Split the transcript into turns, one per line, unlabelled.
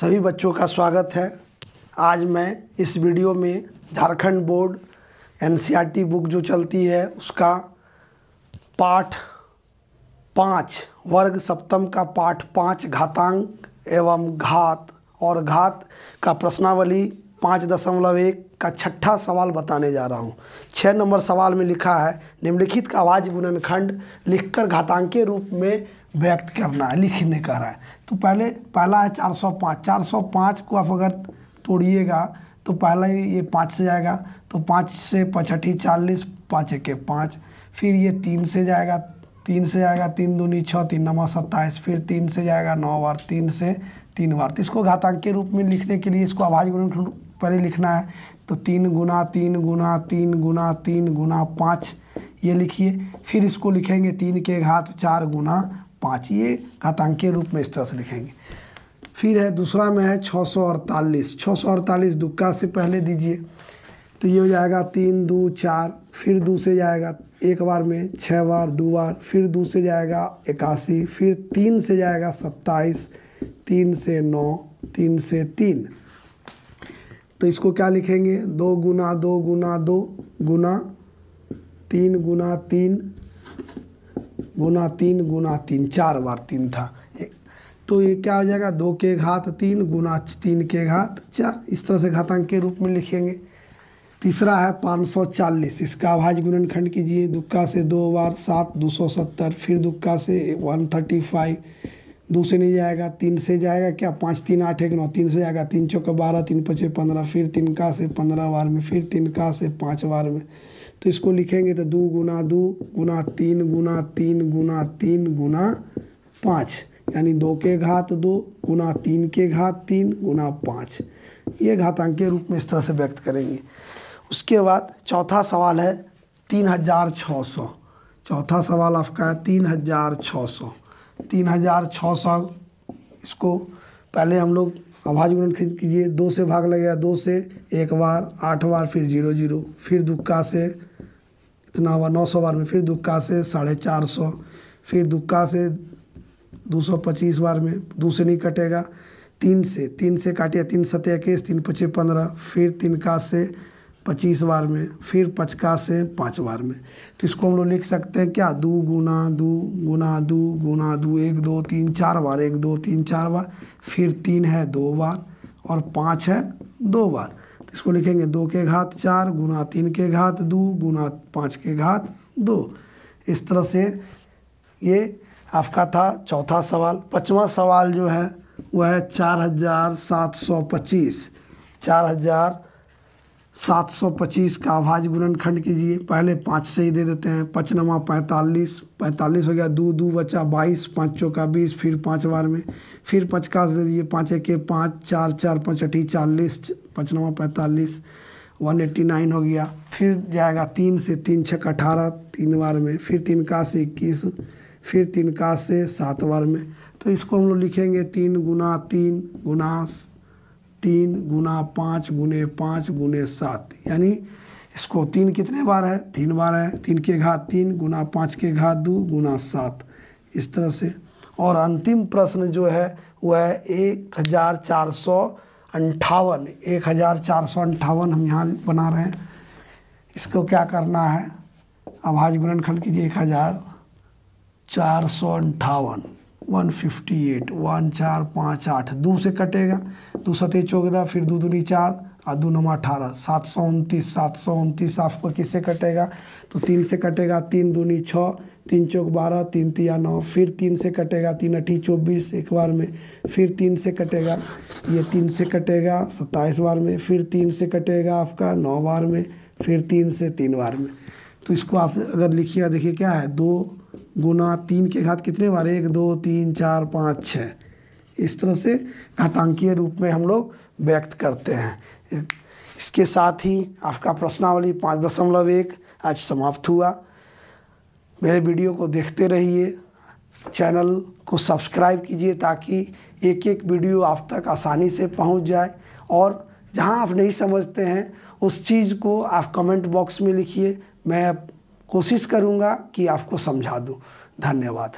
सभी बच्चों का स्वागत है। आज मैं इस वीडियो में झारखंड बोर्ड एनसीईआरटी बुक जो चलती है, उसका पाठ पाँच, वर्ग सप्तम का पाठ पाँच घातांक एवं घात और घात का प्रश्नावली पाँच दशमलव एक का छठा सवाल बताने जा रहा हूँ। छः नंबर सवाल में लिखा है, निम्नलिखित का आवाज़ गुणनखंड लिखकर घातांकीय रूप में व्यक्त करना है, लिखने का रहा है। तो पहले, पहला है चार सौ पाँच। चार सौ पाँच को आप अगर तोड़िएगा तो पहला ये पाँच से जाएगा। तो पाँच से पचहठी चालीस, पाँच एक, पाँच। फिर ये तीन से जाएगा, तीन से जाएगा, तीन दूनी छः, तीन नवा सत्ताईस। फिर तीन से जाएगा, नौ बार तीन से तीन बार। तो इसको घातांक के रूप में लिखने के लिए इसको आवाज़ गुण पहले लिखना है। तो तीन गुना तीन गुना तीन गुना तीन गुना पाँच, ये लिखिए। फिर इसको लिखेंगे तीन के घात चार गुना पाँच, ये घातांकीय रूप में इस तरह से लिखेंगे। फिर है, दूसरा में है छः सौ अड़तालीस। छः सौ अड़तालीस दुक्का से पहले दीजिए तो ये हो जाएगा तीन, दो, चार, फिर दो से जाएगा एक बार में छः बार, दो बार, फिर दो से जाएगा इक्यासी, फिर तीन से जाएगा सत्ताईस, तीन से नौ, तीन से तीन। तो इसको क्या लिखेंगे? दो गुना दो गुना दो गुना तीन गुना तीन गुना तीन गुना तीन, चार बार तीन था। तो ये क्या हो जाएगा? दो के घात तीन, गुना तीन के घात चार। इस तरह से घातांक के रूप में लिखेंगे। तीसरा है पाँच सौ चालीस। इसका अभाज्य गुणनखंड कीजिए। दुक्का से दो बार सात, दो सौ सत्तर। फिर दुक्का से वन थर्टी फाइव। दो से नहीं जाएगा, तीन से जाएगा क्या? पाँच, तीन, आठ, एक, नौ, तीन से जाएगा। तीन चौका बारह, तीन पचे पंद्रह। फिर तीन का से पंद्रह बार में, फिर तीन का से पाँच बार में। तो इसको लिखेंगे तो दो गुना दो गुना तीन गुना तीन गुना तीन गुना पाँच, यानी दो के घात दो गुना तीन के घात तीन गुना पाँच। ये घातांक के रूप में इस तरह से व्यक्त करेंगे। उसके बाद चौथा सवाल है तीन हज़ार छः सौ। चौथा सवाल आपका है तीन हज़ार छः सौ। तीन हज़ार छः सौ इसको पहले हम लोग आवाज़ गुणन कीजिए। दो से भाग लगेगा, दो से एक बार, आठ बार, फिर ज़ीरो ज़ीरो, फिर दुक्का से इतना हुआ नौ सौ बार में, फिर दुक्का से साढ़े चार सौ, फिर दुक्का से दो सौ पच्चीस बार में, दो से नहीं कटेगा। तीन से तीन से काटिए तीन सत्या इक्कीस, तीन पच्चीस पंद्रह, फिर तीन का से पच्चीस बार में, फिर पचका से पाँच बार में। तो इसको हम लोग लिख सकते हैं क्या? दो गुना दो गुना दो गुना दो, एक, दो, तीन, चार बार, एक, दो, तीन, चार बार, फिर तीन है दो बार, और पाँच है दो बार। इसको लिखेंगे दो के घात चार गुना तीन के घात दो गुना पाँच के घात दो। इस तरह से ये आपका था चौथा सवाल। पाँचवा सवाल जो है वह है चार हज़ार सात सौ पच्चीस। चार हज़ार सात सौ पच्चीस का आभाज गुणनखंड कीजिए। पहले पाँच से ही दे देते हैं। पचनवा पैंतालीस पैंतालीस हो गया, दो दो बचा बाईस, पाँच चौका बीस, फिर पाँच बार में फिर पचकास दे दीजिए पाँच, एक पाँच, चार चार पचटी चालीस पचनमा पैंतालीस, वन एट्टी नाइन हो गया। फिर जाएगा तीन से तीन छः अठारह, तीन बार में, फिर तीन का से इक्कीस, फिर तीन का से सात बार में। तो इसको हम लोग लिखेंगे तीन गुना तीन गुना तीन गुना पाँच गुने पाँच गुने सात। यानी इसको तीन कितने बार है? तीन बार है। तीन के घात तीन गुना पाँच के घात दो गुना सात। इस तरह से और अंतिम प्रश्न जो है वह है एक हज़ार चार सौ अंठावन एक हज़ार चार सौ अंठावन हम यहाँ बना रहे हैं इसको क्या करना है आवाज़ गुणनखंड कीजिए एक हज़ार चार सौ अंठावन वन फिफ्टी एट वन चार पाँच आठ दो से कटेगा दो सतह चौदह फिर दो दूनी चार और दो नंबर अठारह, सात सौ उनतीस, सात सौ उनतीस आपको किससे कटेगा? तो तीन से कटेगा तीन दूनी छः, तीन चौक बारह, तीन तिया नौ, फिर तीन से कटेगा तीन अठी चौबीस एक बार में, फिर तीन से कटेगा, ये तीन से कटेगा सत्ताईस बार में, फिर तीन से कटेगा आपका नौ बार में, फिर तीन से तीन बार में। तो इसको आप अगर लिखिएगा देखिए क्या है, दो गुना तीन के घात कितने बार एक, दो, तीन, चार, पाँच, छः। इस तरह से घातांकीय रूप में हम लोग व्यक्त करते हैं। इसके साथ ही आपका प्रश्नावली पाँच दशमलव एक आज समाप्त हुआ। मेरे वीडियो को देखते रहिए। चैनल को सब्सक्राइब कीजिए ताकि एक एक वीडियो आप तक आसानी से पहुँच जाए। और जहाँ आप नहीं समझते हैं, उस चीज़ को आप कमेंट बॉक्स में लिखिए। मैं कोशिश करूँगा कि आपको समझा दूँ। धन्यवाद।